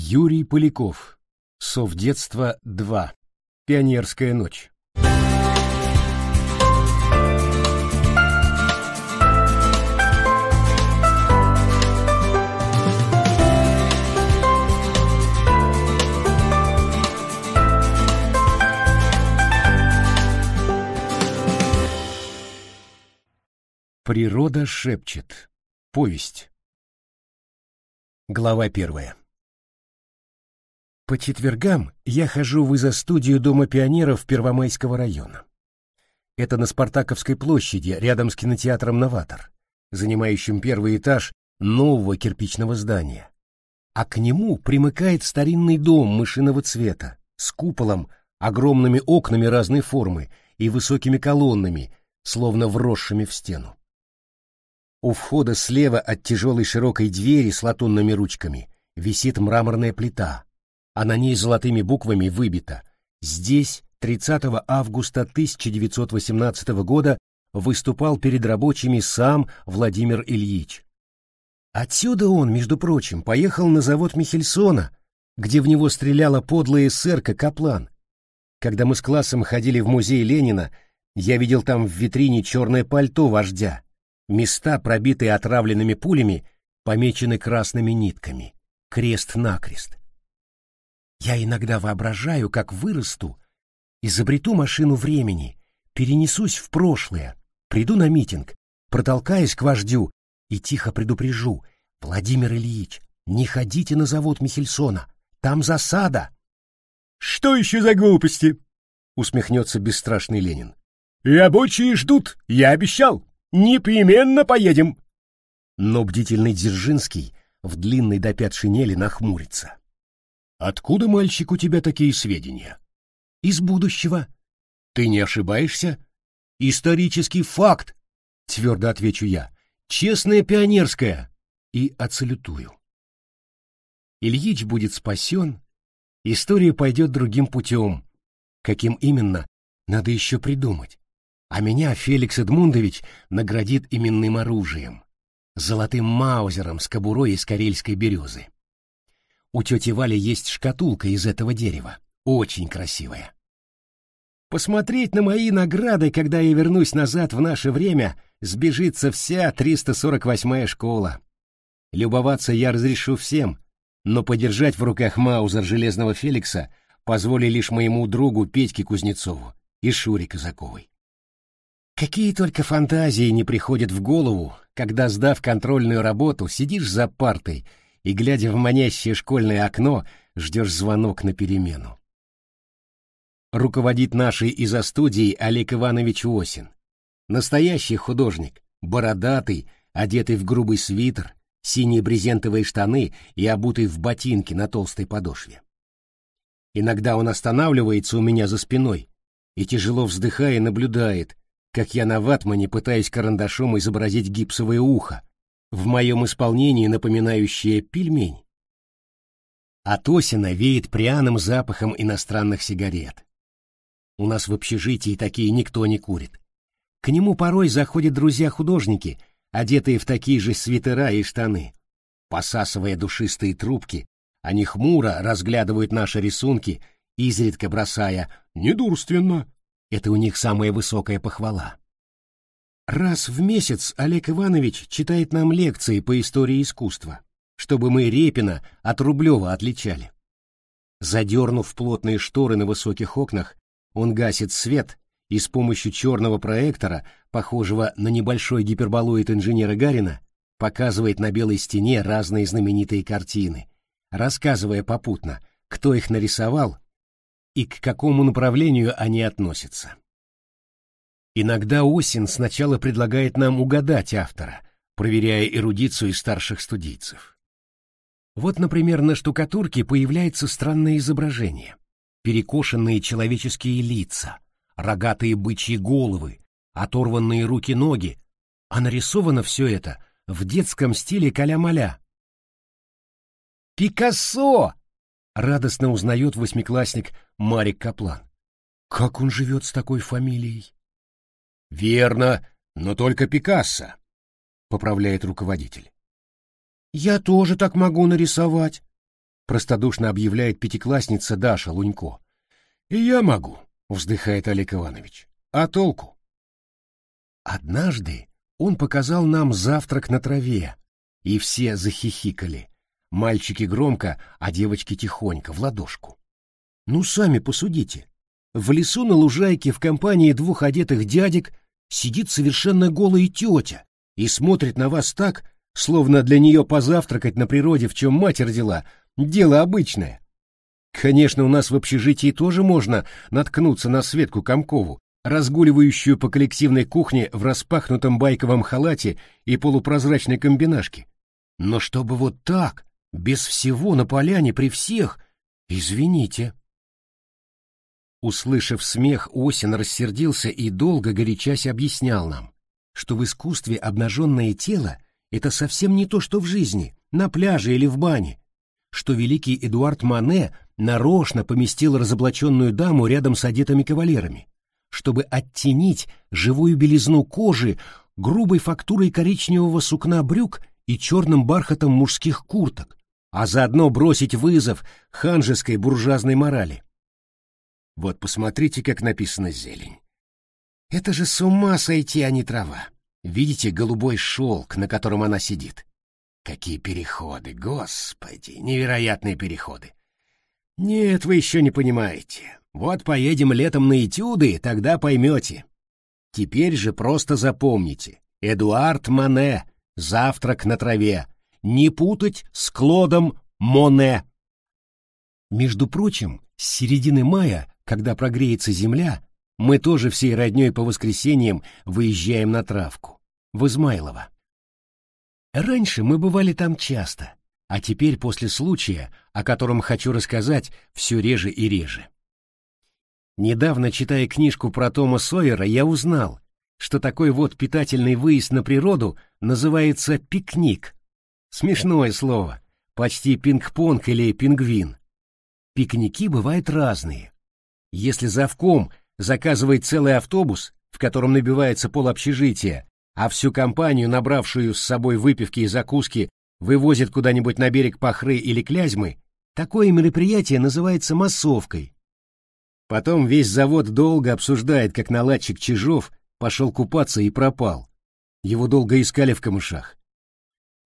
Юрий Поляков. Совдетство 2. Пионерская ночь. Природа шепчет. Повесть. Глава первая. По четвергам я хожу в изо-студию Дома пионеров Первомайского района. Это на Спартаковской площади, рядом с кинотеатром «Новатор», занимающим первый этаж нового кирпичного здания. А к нему примыкает старинный дом мышиного цвета с куполом, огромными окнами разной формы и высокими колоннами, словно вросшими в стену. У входа слева от тяжелой широкой двери с латунными ручками висит мраморная плита, а на ней золотыми буквами выбито «Здесь 30 августа 1918 года выступал перед рабочими сам Владимир Ильич». Отсюда он, между прочим, поехал на завод Михельсона, где в него стреляла подлая эсерка Каплан. Когда мы с классом ходили в музей Ленина, я видел там в витрине черное пальто вождя, Места, пробитые отравленными пулями, помечены красными нитками, крест-накрест. Я иногда воображаю, как вырасту, изобрету машину времени, перенесусь в прошлое, приду на митинг, протолкаюсь к вождю и тихо предупрежу, Владимир Ильич, не ходите на завод Михельсона, там засада. Что еще за глупости? Усмехнется бесстрашный Ленин. Рабочие ждут, я обещал. Непременно поедем. Но бдительный Дзержинский в длинной до пят шинели нахмурится. Откуда, мальчик, у тебя такие сведения? Из будущего. Ты не ошибаешься? Исторический факт, твердо отвечу я. Честная пионерская. И отсалютую. Ильич будет спасен, история пойдет другим путем. Каким именно, надо еще придумать а меня Феликс Эдмундович наградит именным оружием — золотым маузером с кобурой из карельской березы. У тети Вали есть шкатулка из этого дерева, очень красивая. Посмотреть на мои награды, когда я вернусь назад в наше время, сбежится вся 348-я школа. Любоваться я разрешу всем, но подержать в руках маузер Железного Феликса позволили лишь моему другу Петьке Кузнецову и Шуре Казаковой. Какие только фантазии не приходят в голову, когда, сдав контрольную работу, сидишь за партой и, глядя в манящее школьное окно, ждешь звонок на перемену. Руководит нашей изо студии Олег Иванович Осин. Настоящий художник, бородатый, одетый в грубый свитер, синие брезентовые штаны и обутый в ботинки на толстой подошве. Иногда он останавливается у меня за спиной и, тяжело вздыхая, наблюдает, как я на ватмане пытаюсь карандашом изобразить гипсовое ухо, в моем исполнении напоминающее пельмень. От Осина веет пряным запахом иностранных сигарет. У нас в общежитии такие никто не курит. К нему порой заходят друзья-художники, одетые в такие же свитера и штаны. Посасывая душистые трубки, они хмуро разглядывают наши рисунки, изредка бросая «недурственно», это у них самая высокая похвала. Раз в месяц Олег Иванович читает нам лекции по истории искусства, чтобы мы Репина от Рублева отличали. Задернув плотные шторы на высоких окнах, он гасит свет и с помощью черного проектора, похожего на небольшой гиперболоид инженера Гарина, показывает на белой стене разные знаменитые картины, рассказывая попутно, кто их нарисовал и к какому направлению они относятся. Иногда Осин сначала предлагает нам угадать автора, проверяя эрудицию старших студийцев. Вот, например, на штукатурке появляется странное изображение. Перекошенные человеческие лица, рогатые бычьи головы, оторванные руки-ноги, а нарисовано все это в детском стиле каля-маля. «Пикассо!» радостно узнает восьмиклассник Марик Каплан. Как он живет с такой фамилией? Верно, но только Пикассо, поправляет руководитель. Я тоже так могу нарисовать, простодушно объявляет пятиклассница Даша Лунько. И я могу, вздыхает Олег Иванович. А толку? Однажды он показал нам завтрак на траве, и все захихикали. Мальчики громко, а девочки тихонько, в ладошку. Ну, сами посудите. В лесу на лужайке в компании двух одетых дядек сидит совершенно голая тетя и смотрит на вас так, словно для нее позавтракать на природе, в чем мать родила, дело обычное. Конечно, у нас в общежитии тоже можно наткнуться на Светку Комкову, разгуливающую по коллективной кухне в распахнутом байковом халате и полупрозрачной комбинашке. Но чтобы вот так, без всего на поляне при всех, извините. Услышав смех, Осин рассердился и долго горячась объяснял нам, что в искусстве обнаженное тело — это совсем не то, что в жизни, на пляже или в бане, что великий Эдуард Мане нарочно поместил разоблаченную даму рядом с одетыми кавалерами, чтобы оттенить живую белизну кожи грубой фактурой коричневого сукна брюк и черным бархатом мужских курток, а заодно бросить вызов ханжеской буржуазной морали. Вот посмотрите, как написано зелень. Это же с ума сойти, а не трава. Видите голубой шелк, на котором она сидит? Какие переходы, господи, невероятные переходы. Нет, вы еще не понимаете. Вот поедем летом на этюды, тогда поймете. Теперь же просто запомните. Эдуард Мане, «Завтрак на траве». Не путать с Клодом Моне. Между прочим, с середины мая, когда прогреется земля, мы тоже всей родней по воскресеньям выезжаем на травку, в Измайлово. Раньше мы бывали там часто, а теперь после случая, о котором хочу рассказать, все реже и реже. Недавно, читая книжку про Тома Сойера, я узнал, что такой вот питательный выезд на природу называется пикник. Смешное слово, почти пинг-понг или пингвин. Пикники бывают разные. Если завком заказывает целый автобус, в котором набивается пол общежития, а всю компанию, набравшую с собой выпивки и закуски, вывозит куда-нибудь на берег Пахры или Клязьмы, такое мероприятие называется массовкой. Потом весь завод долго обсуждает, как наладчик Чижов пошел купаться и пропал. Его долго искали в камышах.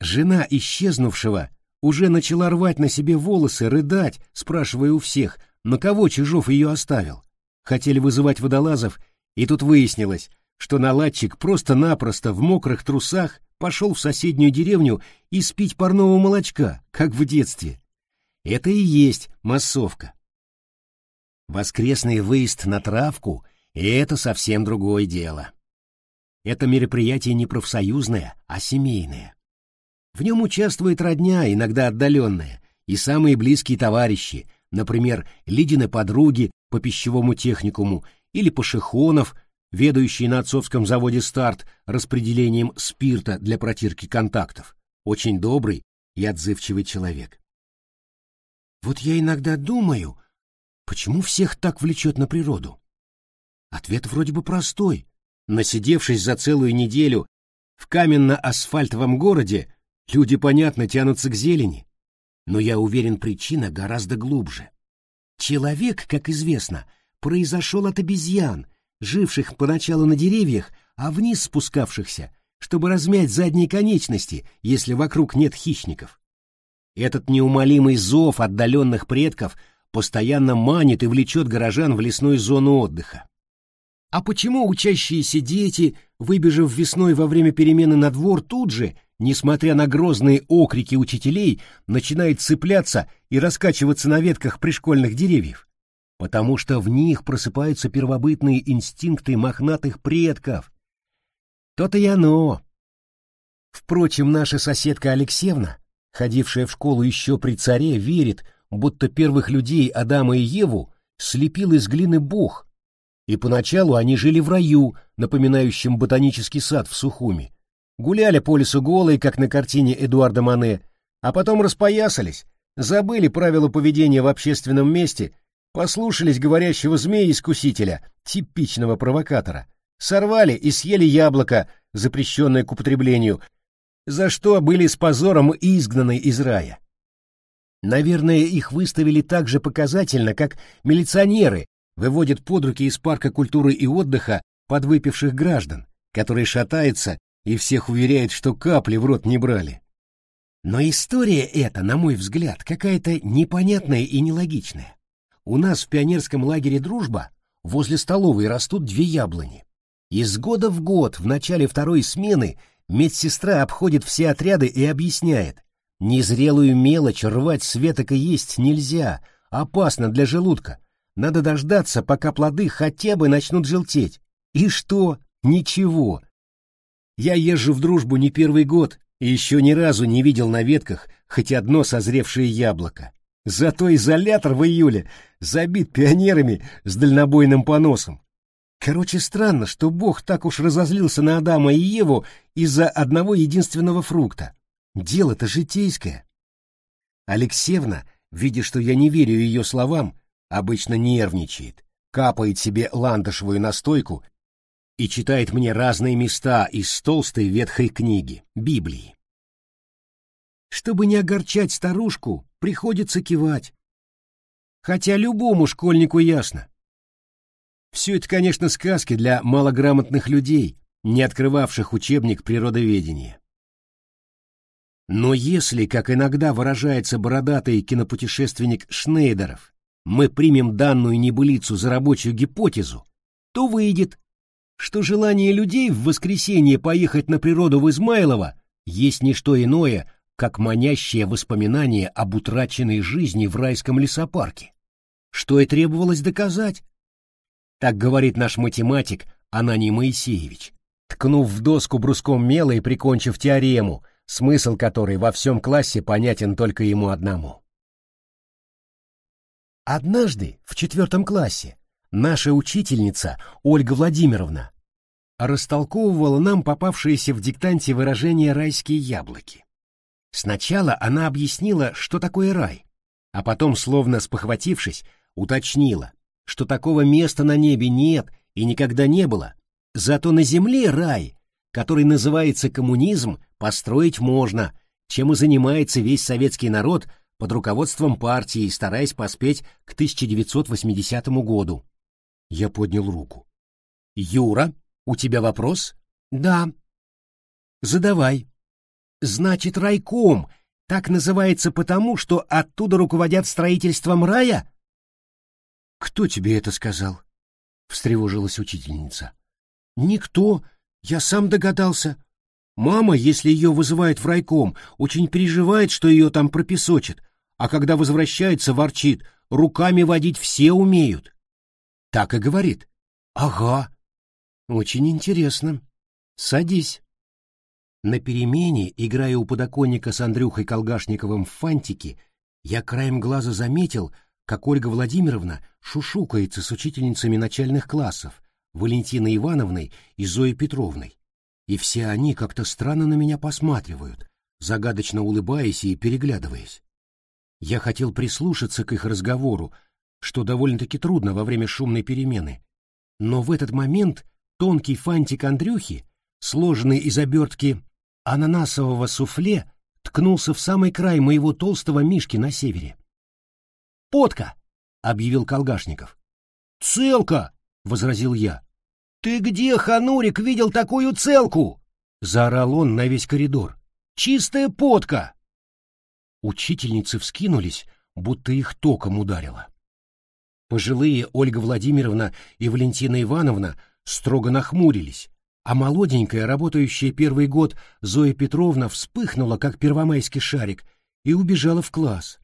Жена исчезнувшего уже начала рвать на себе волосы, рыдать, спрашивая у всех, на кого Чижов ее оставил. Хотели вызывать водолазов, и тут выяснилось, что наладчик просто-напросто в мокрых трусах пошел в соседнюю деревню и спить парного молочка, как в детстве. Это и есть массовка. Воскресный выезд на травку — это совсем другое дело. Это мероприятие не профсоюзное, а семейное. В нем участвует родня, иногда отдаленная, и самые близкие товарищи, например, Лидины подруги по пищевому техникуму или Пашихонов, ведающий на отцовском заводе «Старт» распределением спирта для протирки контактов. Очень добрый и отзывчивый человек. Вот я иногда думаю, Почему всех так влечет на природу? Ответ вроде бы простой. Насидевшись за целую неделю в каменно-асфальтовом городе, люди, понятно, тянутся к зелени. Но я уверен, причина гораздо глубже. Человек, как известно, произошел от обезьян, живших поначалу на деревьях, а вниз спускавшихся, чтобы размять задние конечности, если вокруг нет хищников. Этот неумолимый зов отдаленных предков постоянно манит и влечет горожан в лесную зону отдыха. А почему учащиеся дети, выбежав весной во время перемены на двор, тут же, несмотря на грозные окрики учителей, начинают цепляться и раскачиваться на ветках пришкольных деревьев? Потому что в них просыпаются первобытные инстинкты мохнатых предков. То-то и оно. Впрочем, наша соседка Алексеевна, ходившая в школу еще при царе, верит, будто первых людей Адама и Еву слепил из глины Бог, и поначалу они жили в раю, напоминающем ботанический сад в Сухуми, гуляли по лесу голые, как на картине Эдуарда Мане, а потом распоясались, забыли правила поведения в общественном месте, послушались говорящего змея-искусителя, типичного провокатора, сорвали и съели яблоко, запрещенное к употреблению, за что были с позором изгнаны из рая. Наверное, их выставили так же показательно, как милиционеры выводят под руки из парка культуры и отдыха подвыпивших граждан, которые шатаются и всех уверяют, что капли в рот не брали. Но история эта, на мой взгляд, какая-то непонятная и нелогичная. У нас в пионерском лагере «Дружба» возле столовой растут две яблони. Из года в год в начале второй смены медсестра обходит все отряды и объясняет, незрелую мелочь рвать с веток и есть нельзя, опасно для желудка. Надо дождаться, пока плоды хотя бы начнут желтеть. И что? Ничего. Я езжу в дружбу не первый год и еще ни разу не видел на ветках хоть одно созревшее яблоко. Зато изолятор в июле забит пионерами с дальнобойным поносом. Короче, странно, что Бог так уж разозлился на Адама и Еву из-за одного единственного фрукта. Дело-то житейское. Алексеевна, видя, что я не верю ее словам, обычно нервничает, капает себе ландышевую настойку и читает мне разные места из толстой ветхой книги, Библии. Чтобы не огорчать старушку, приходится кивать. Хотя любому школьнику ясно. Все это, конечно, сказки для малограмотных людей, не открывавших учебник природоведения. Но если, как иногда выражается бородатый кинопутешественник Шнейдеров, мы примем данную небылицу за рабочую гипотезу, то выйдет, что желание людей в воскресенье поехать на природу в Измайлово есть не что иное, как манящее воспоминание об утраченной жизни в райском лесопарке, что и требовалось доказать. Так говорит наш математик Ананий Моисеевич, ткнув в доску бруском мела и прикончив теорему, смысл которой во всем классе понятен только ему одному. Однажды, в четвертом классе, наша учительница Ольга Владимировна растолковывала нам попавшиеся в диктанте выражения «райские яблоки». Сначала она объяснила, что такое рай, а потом, словно спохватившись, уточнила, что такого места на небе нет и никогда не было, зато на земле рай, который называется коммунизм, построить можно, чем и занимается весь советский народ под руководством партии, стараясь поспеть к 1980 году. Я поднял руку. «Юра, у тебя вопрос?» «Да». «Задавай». «Значит, райком так называется потому, что оттуда руководят строительством рая?» «Кто тебе это сказал?» — встревожилась учительница. «Никто. Я сам догадался. Мама, если ее вызывают в райком, очень переживает, что ее там пропесочат, а когда возвращается, ворчит, руками водить все умеют. Так и говорит. Ага. Очень интересно. Садись. На перемене, играя у подоконника с Андрюхой Колгашниковым в фантики, я краем глаза заметил, как Ольга Владимировна шушукается с учительницами начальных классов, Валентиной Ивановной и Зоей Петровной. И все они как-то странно на меня посматривают, загадочно улыбаясь и переглядываясь. Я хотел прислушаться к их разговору, что довольно-таки трудно во время шумной перемены. Но в этот момент тонкий фантик Андрюхи, сложенный из обертки ананасового суфле, ткнулся в самый край моего толстого мишки на севере. «Подка!» — объявил Колгашников. «Целка!» — возразил я. «Ты где, Ханурик, видел такую целку?» — заорал он на весь коридор. «Чистая подка!» Учительницы вскинулись, будто их током ударило. Пожилые Ольга Владимировна и Валентина Ивановна строго нахмурились, а молоденькая, работающая первый год Зоя Петровна вспыхнула, как первомайский шарик, и убежала в класс.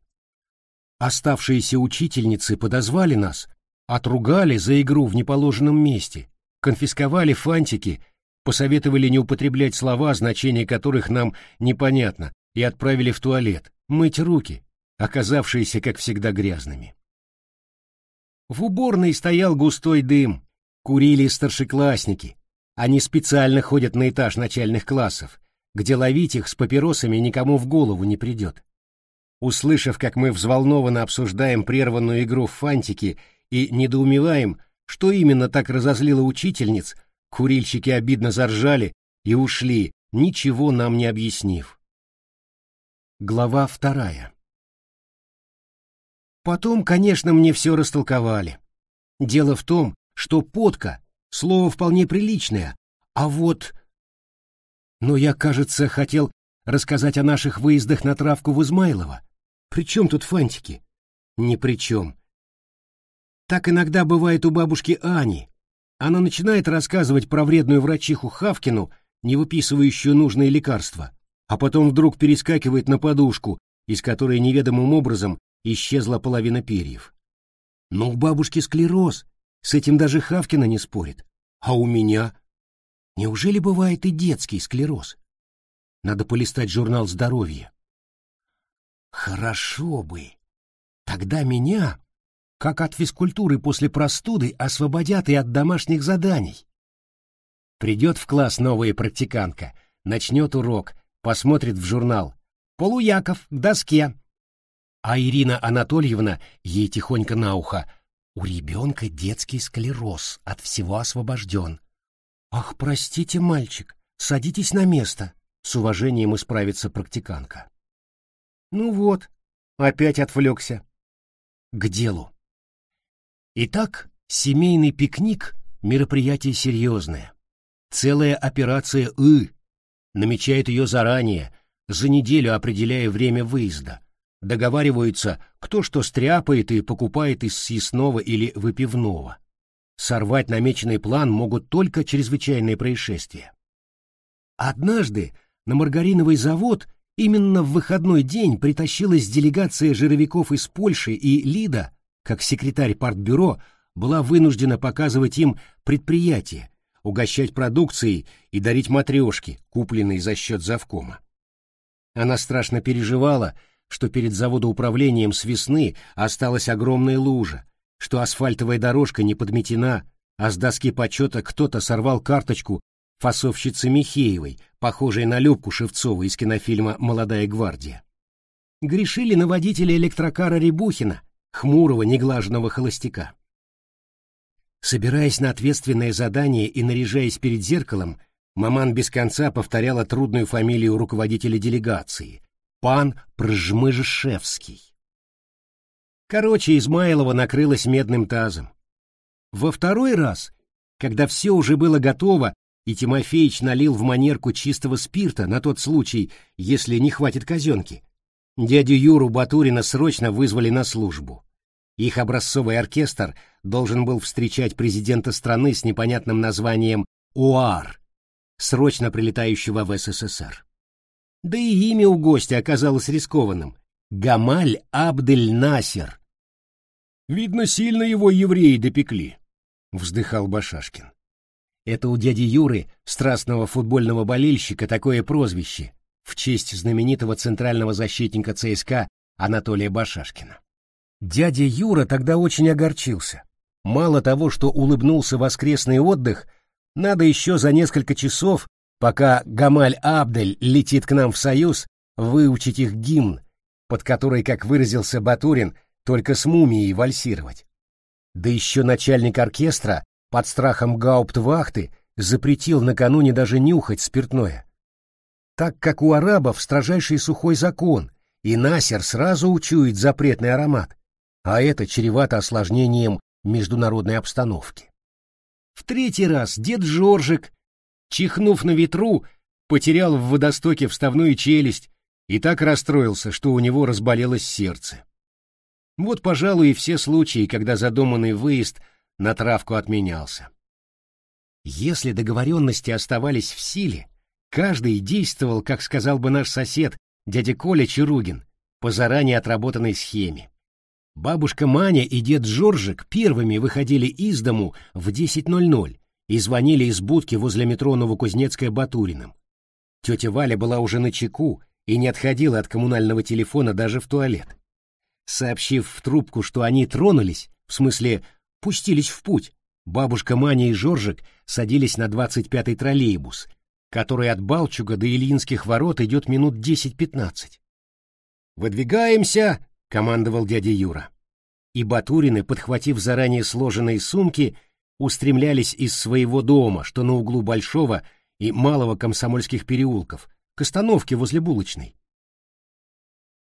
Оставшиеся учительницы подозвали нас, отругали за игру в неположенном месте, конфисковали фантики, посоветовали не употреблять слова, значение которых нам непонятно, и отправили в туалет, мыть руки, оказавшиеся, как всегда, грязными. В уборной стоял густой дым. Курили старшеклассники. Они специально ходят на этаж начальных классов, где ловить их с папиросами никому в голову не придет. Услышав, как мы взволнованно обсуждаем прерванную игру в фантики и недоумеваем, что именно так разозлило учительниц, курильщики обидно заржали и ушли, ничего нам не объяснив. Глава вторая Потом, конечно, мне все растолковали. Дело в том, что подка — слово вполне приличное, а вот... Но я, кажется, хотел рассказать о наших выездах на травку в Измайлово. При чем тут фантики? Ни при чем. Так иногда бывает у бабушки Ани. Она начинает рассказывать про вредную врачиху Хавкину, не выписывающую нужные лекарства, а потом вдруг перескакивает на подушку, из которой неведомым образом исчезла половина перьев. Но у бабушки склероз, с этим даже Хавкина не спорит. А у меня? Неужели бывает и детский склероз? Надо полистать журнал здоровья. Хорошо бы. Тогда меня, как от физкультуры после простуды, освободят и от домашних заданий. Придет в класс новая практиканка, начнет урок, посмотрит в журнал. Полуяков, к доске. А Ирина Анатольевна ей тихонько на ухо. У ребенка детский склероз, от всего освобожден. Ах, простите, мальчик, садитесь на место. С уважением исправится практиканка. Ну вот, опять отвлекся. К делу. Итак, семейный пикник — мероприятие серьезное. Целая операция «И» намечает ее заранее, за неделю определяя время выезда. Договариваются, кто что стряпает и покупает из съестного или выпивного. Сорвать намеченный план могут только чрезвычайные происшествия. Однажды на маргариновый завод именно в выходной день притащилась делегация жировиков из Польши, и Лида, как секретарь партбюро, была вынуждена показывать им предприятие, угощать продукцией и дарить матрешки, купленные за счет завкома. Она страшно переживала, что перед заводоуправлением с весны осталась огромная лужа, что асфальтовая дорожка не подметена, а с доски почета кто-то сорвал карточку фасовщицы Михеевой, похожей на Любку Шевцову из кинофильма «Молодая гвардия». Грешили на водителя электрокара Рябухина, хмурого неглаженного холостяка. Собираясь на ответственное задание и наряжаясь перед зеркалом, Маман без конца повторяла трудную фамилию руководителя делегации — пан Пржмыжшевский. Короче, Измайлова накрылась медным тазом. Во второй раз, когда все уже было готово, и Тимофеич налил в манерку чистого спирта на тот случай, если не хватит казенки, дядю Юру Батурина срочно вызвали на службу. Их образцовый оркестр должен был встречать президента страны с непонятным названием УАР, срочно прилетающего в СССР. Да и имя у гостя оказалось рискованным — Гамаль Абдель-Насер. «Видно, сильно его евреи допекли», — вздыхал Башашкин. Это у дяди Юры, страстного футбольного болельщика, такое прозвище, в честь знаменитого центрального защитника ЦСКА Анатолия Башашкина. Дядя Юра тогда очень огорчился. Мало того, что улыбнулся воскресный отдых, надо еще за несколько часов, пока Гамаль Абдель летит к нам в Союз, выучить их гимн, под который, как выразился Батурин, только с мумией вальсировать. Да еще начальник оркестра под страхом гауптвахты запретил накануне даже нюхать спиртное. Так как у арабов строжайший сухой закон, и Насер сразу учует запретный аромат, а это чревато осложнением международной обстановки. В третий раз дед Жоржик, чихнув на ветру, потерял в водостоке вставную челюсть и так расстроился, что у него разболелось сердце. Вот, пожалуй, и все случаи, когда задуманный выезд на травку отменялся. Если договоренности оставались в силе, каждый действовал, как сказал бы наш сосед, дядя Коля Чаругин, по заранее отработанной схеме. Бабушка Маня и дед Жоржик первыми выходили из дому в 10.00 и звонили из будки возле метро Новокузнецкая Батуриным. Тетя Валя была уже на чеку и не отходила от коммунального телефона даже в туалет. Сообщив в трубку, что они тронулись, в смысле пустились в путь, бабушка Маня и Жоржик садились на 25-й троллейбус, который от Балчуга до Ильинских ворот идет минут 10-15. «Выдвигаемся!» — командовал дядя Юра. И Батурины, подхватив заранее сложенные сумки, устремлялись из своего дома, что на углу Большого и Малого комсомольских переулков, к остановке возле булочной.